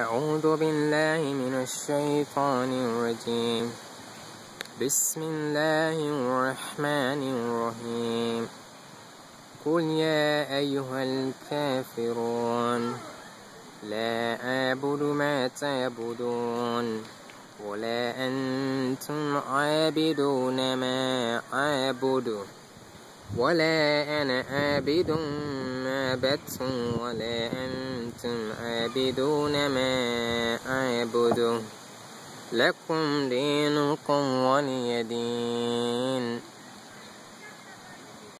أعوذ بالله من الشيطان الرجيم. بسم الله الرحمن الرحيم. قل يا أيها الكافرون لا أعبد ما تعبدون ولا أنتم عابدون ما أعبد ولا أنا عابد ما عبدتم ولا أنتم عابدون ما أعبد لكم دينكم ولي دين